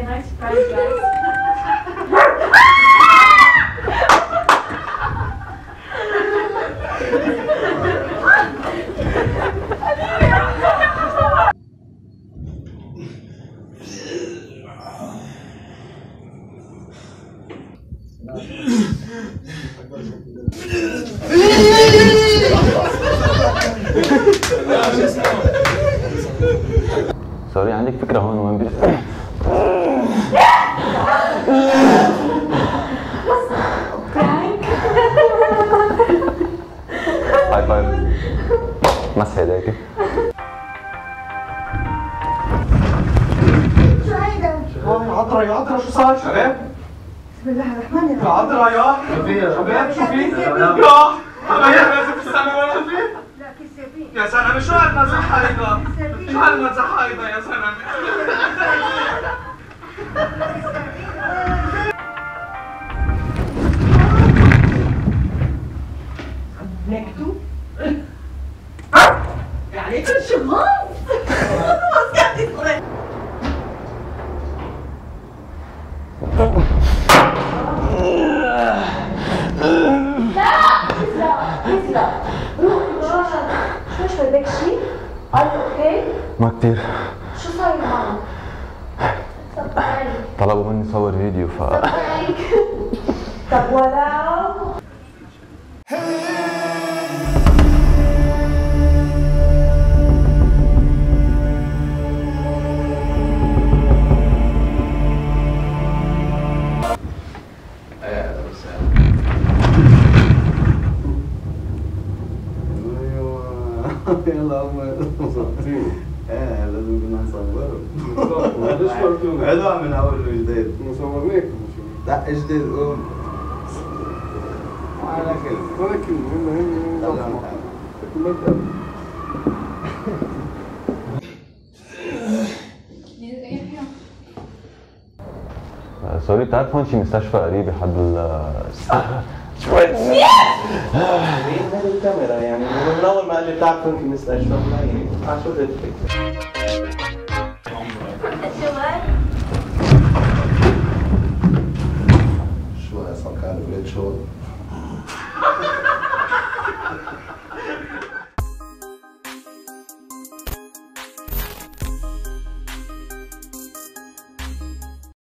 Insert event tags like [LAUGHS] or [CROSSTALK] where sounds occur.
a nice price, guys. سوري عندك فكرة هون وين يا عطرة شو صار شباب؟ بسم الله الرحمن يا الرحيم عطرة يا شباب شو في؟ يا حبايب لازم تستنى ولا في؟ لا كسابين يا زلمة شو هالمزح هيدا؟ شو هالمزح هيدا يا زلمة؟ مكتوب [LAUGHS] [LAUGHS] يعني كل شغال شو شو بدك شيء؟ قال أوكي ما كتير شو صاير؟ صبري طلبوا مني صور فيديو ف طب ولو يلا هم إيه لازم كنا نصوره ليش كرتون؟ عدوى من اول وجديد ما صورناك لا جديد قوم على كل ولكن هم طلع هم محل. سوري بتعرف هون شي مستشفى قريب حد ال شوية الكاميرا يعني من اول ما قلبت على كنت المستشفى يعني شو الفكرة شو هاي صار كان